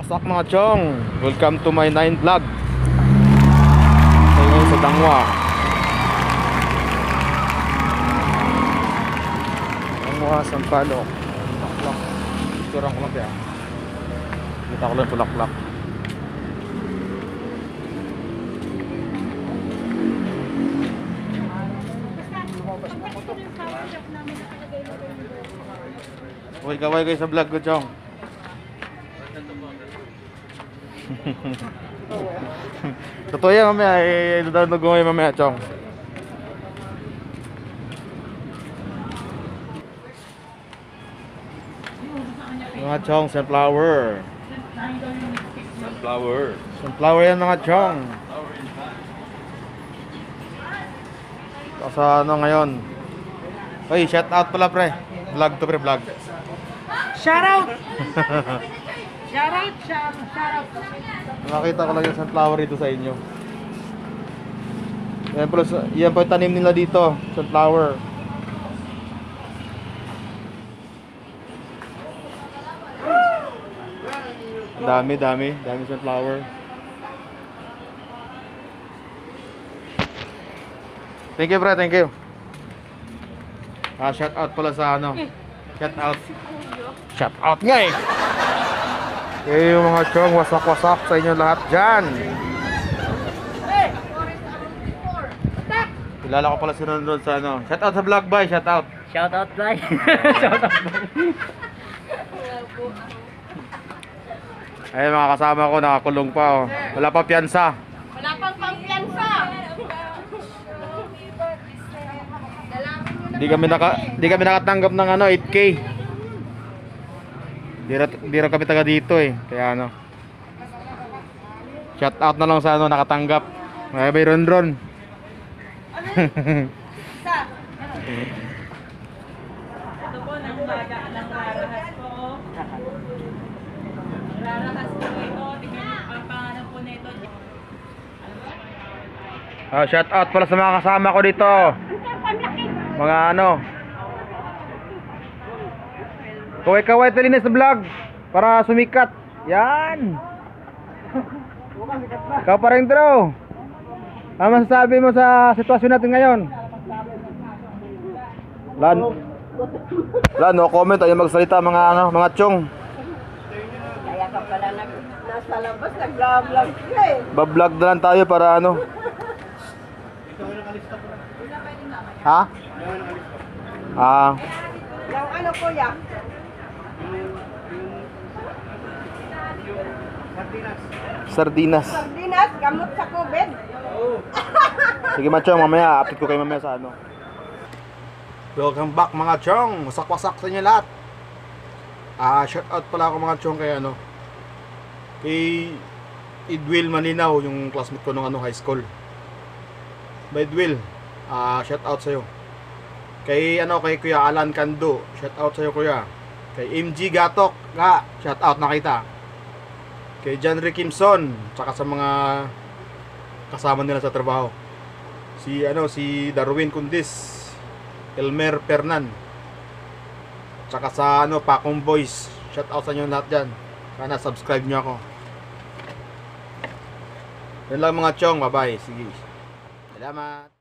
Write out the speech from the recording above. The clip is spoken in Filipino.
Wasak mga chong, welcome to my 9 vlog. Tayo sa Dangwa. Dangwa, Sampalo. Tulaklak Turang ko lang kaya Kita ko lang tulaklak Uy, kaway kayo sa vlog ko, Chong. Totoo yan mamaya, eh, dadagdag ko ngayon mamaya, Chong. Mga Chong, sunflower. Sunflower. Sunflower yan mga Chong. Sa ano ngayon? Uy, shout out pala pre. Vlog to pre, vlog. Shout out! shout out, shout, shout out. Nakita ko lang yung sunflower dito sa inyo. Yan po, yan po yung tanim nila dito, sunflower. Dami, dami, dami sunflower. Thank you, bro, thank you. Ah, shout out pala sa ano. Shout out. Shout out nga eh. Eh, yung mga chong, wasak-wasak sa inyo lahat dyan. Kilala ko pala si Ron Ron sa ano. Shout out sa vlog boy, shout out. Shout out, Bly. shout out, Ay, mga kasama ko, nakakulong pa oh. Wala pa piyansa. Wala pang pampiyansa. Di kami naka di kami nakatanggap ng ano 8k. Di ra, di ra kami taga dito eh. Kaya ano. Shout out na lang sa ano nakatanggap. May may Ron Ron. Ito po, nangbaga, nangrarahas po. Nangrarahas po ito. Tingnan ang pangalan po nito. Ah, shout out pala sa mga kasama ko dito. Mga ano. Kaway-kaway talinis sa vlog para sumikat. Yan. Ikaw pa rin bro. Ano masasabi mo sa sitwasyon natin ngayon? Lan. Lan, no comment tayo magsalita mga ano, mga chong. Kaya ka pala nag, nasa labas, nag-vlog ka eh. Bablog na lang tayo para ano. Ha? Ah, Yung ano kuya? Sardinas. Sardinas, gamot sa COVID. Sige machong, mamaya update ko kayo mamaya sa ano. Welcome back mga chong. Wasak-wasak sa inyo lahat. Ah, shout out pala ako mga chong kay ano. Kay Idwil Maninaw, yung classmate ko nung ano high school. By Idwil, ah shout out sa iyo. Kay ano kay Kuya Alan Kando, shout out sa iyo kuya. Kay MG Gatok, nga, shout out na kita. Kay John Rick Kimson, tsaka sa mga kasama nila sa trabaho. Si ano si Darwin Kundis, Elmer Pernan. Tsaka sa ano Pakong Boys. Shout out sa inyo lahat diyan. Sana subscribe niyo ako. Yan lang mga chong, bye-bye. Sige. Salamat.